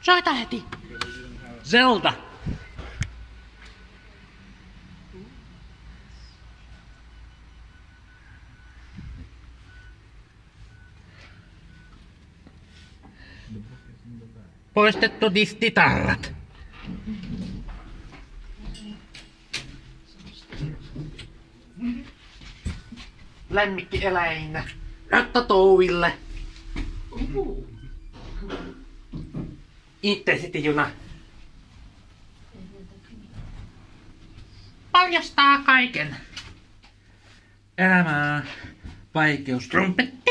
Soita heti. Zelda. Poistettu distitarrat. Lemmikkieläin. Rattatouville. Itse juna. Paljastaa kaiken. Elämää. Vaikeus. Trumpetti.